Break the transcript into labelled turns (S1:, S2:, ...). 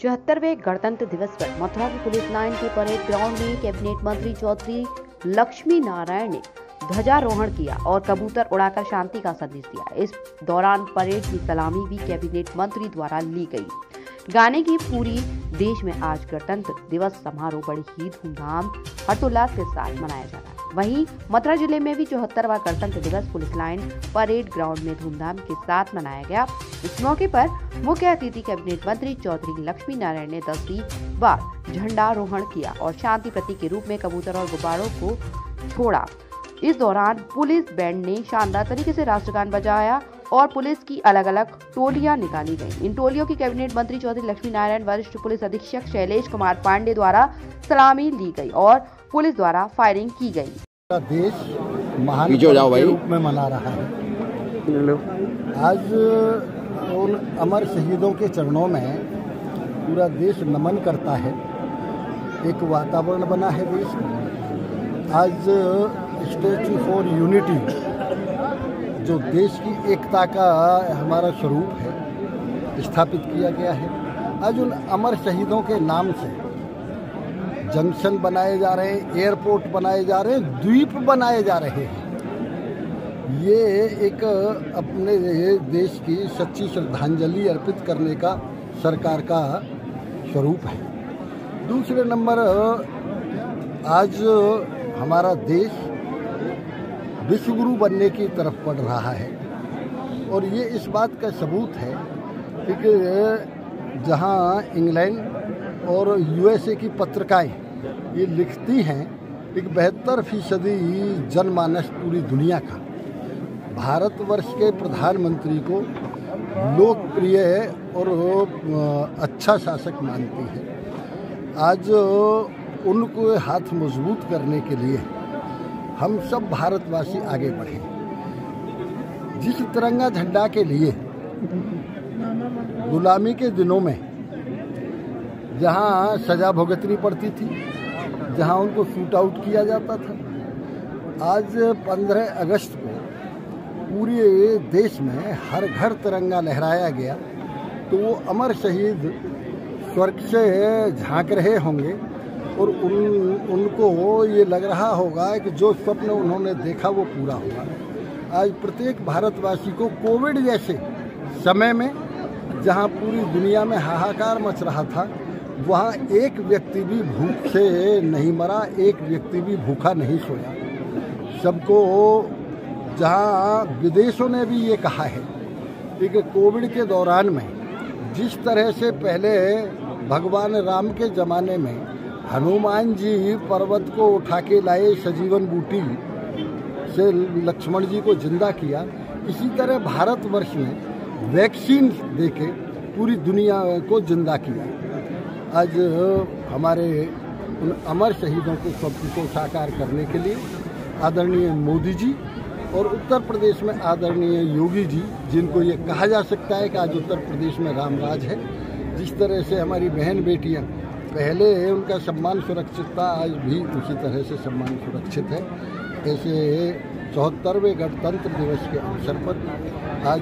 S1: चौहत्तरवें गणतंत्र दिवस पर मथुरा की पुलिस लाइन के परेड ग्राउंड में कैबिनेट मंत्री चौधरी लक्ष्मी नारायण ने ध्वजारोहण किया और कबूतर उड़ाकर शांति का संदेश दिया। इस दौरान परेड की सलामी भी कैबिनेट मंत्री द्वारा ली गई। गाने की पूरी देश में आज गणतंत्र दिवस समारोह बड़ी ही धूमधाम, हर्षोल्लास के साथ मनाया जा रहा है। वहीं मथुरा ज़िले में भी चौहत्तरवा गणतंत्र दिवस पुलिस लाइन परेड ग्राउंड में धूमधाम के साथ मनाया गया। इस मौके पर मुख्य अतिथि कैबिनेट मंत्री चौधरी लक्ष्मी नारायण ने दसवीं बार झंडारोहण किया और शांति प्रतीक के रूप में कबूतर और गुब्बारों को छोड़ा इस दौरान पुलिस बैंड ने शानदार तरीके से राष्ट्रगान बजाया और पुलिस की अलग अलग टोलियाँ निकाली गईं। इन टोलियों की कैबिनेट मंत्री चौधरी लक्ष्मी नारायण वरिष्ठ पुलिस अधीक्षक शैलेश कुमार पांडे द्वारा सलामी ली गई और पुलिस द्वारा फायरिंग की गई
S2: देश महान। रूप में मना रहा है आज उन अमर शहीदों के चरणों में पूरा देश नमन करता है। एक वातावरण बना है देश में आज स्टेचू फॉर यूनिटी, जो देश की एकता का हमारा स्वरूप है, स्थापित किया गया है। आज उन अमर शहीदों के नाम से जंक्शन बनाए जा रहे हैं, एयरपोर्ट बनाए जा रहे हैं, द्वीप बनाए जा रहे हैं। ये एक अपने देश की सच्ची श्रद्धांजलि अर्पित करने का सरकार का स्वरूप है। दूसरे नंबर, आज हमारा देश विश्वगुरु बनने की तरफ़ बढ़ रहा है। और ये इस बात का सबूत है कि जहाँ इंग्लैंड और यूएसए की पत्रिकाएँ ये लिखती हैं, एक बेहतर फ़ीसदी जनमानस पूरी दुनिया का। भारतवर्ष के प्रधानमंत्री को लोकप्रिय है और अ, अच्छा शासक मानती है। आज उनको हाथ मज़बूत करने के लिए हम सब भारतवासी आगे बढ़े। जिस तिरंगा झंडा के लिए गुलामी के दिनों में जहाँ सजा भुगतनी पड़ती थी जहाँ उनको शूट आउट किया जाता था आज 15 अगस्त को पूरे देश में हर घर तिरंगा लहराया गया तो वो अमर शहीद स्वर्ग से झाँक रहे होंगे और उन, उनको ये लग रहा होगा कि जो स्वप्न उन्होंने देखा वो पूरा होगा। आज प्रत्येक भारतवासी को कोविड जैसे समय में, जहाँ पूरी दुनिया में हाहाकार मच रहा था, वहाँ एक व्यक्ति भी भूख से नहीं मरा, एक व्यक्ति भी भूखा नहीं सोया। सबको जहाँ विदेशों ने भी ये कहा है कि कोविड के दौरान में जिस तरह से पहले भगवान राम के ज़माने में हनुमान जी पर्वत को उठा के लाए सजीवन बूटी से लक्ष्मण जी को ज़िंदा किया, इसी तरह भारतवर्ष में वैक्सीन देके पूरी दुनिया को ज़िंदा किया। आज हमारे उन अमर शहीदों को सबको साकार करने के लिए आदरणीय मोदी जी और उत्तर प्रदेश में आदरणीय योगी जी, जिनको ये कहा जा सकता है कि आज उत्तर प्रदेश में रामराज है, जिस तरह से हमारी बहन बेटियाँ, पहले उनका सम्मान सुरक्षित था, आज भी उसी तरह से सम्मान सुरक्षित है। ऐसे चौहत्तरवें गणतंत्र दिवस के अवसर पर आज